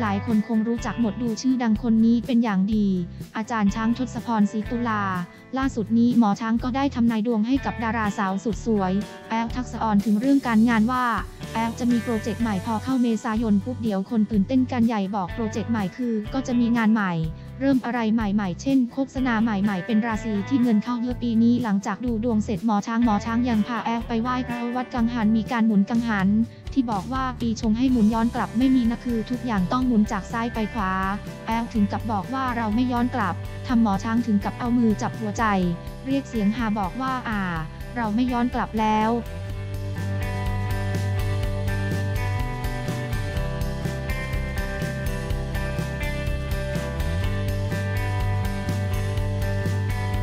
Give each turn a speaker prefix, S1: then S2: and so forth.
S1: หลายคนคงรู้จักหมอดูชื่อดังคนนี้เป็นอย่างดี อาจารย์ช้างทศพรศรีตุลา ล่าสุดนี้หมอช้างก็ได้ทำนายดวงให้กับดาราสาวสุดสวย แอฟ ทักษอรถึงเรื่องการงานว่า แอฟจะมีโปรเจกต์ใหม่พอเข้าเมษายนปุ๊บเดี๋ยวคนตื่นเต้นกันใหญ่บอกโปรเจกต์ใหม่คือ ก็จะมีงานใหม่ เริ่มอะไรใหม่ๆ เช่นโฆษณาใหม่ๆ เป็นราศีที่เงินเข้าเยอะปีนี้หลังจากดูดวงเสร็จหมอช้างหมอช้างยังพาแอฟไปไหว้พระวัดกังหันมีการหมุนกังหัน ที่บอกว่าปีชงให้หมุนย้อนกลับไม่มีนะคือทุกอย่างต้องหมุนจากซ้ายไปขวา แอลถึงกับบอกว่าเราไม่ย้อนกลับทำหมอช้างถึงกับเอามือจับหัวใจ เรียกเสียงฮาบอกว่าอ่า เราไม่ย้อนกลับแล้ว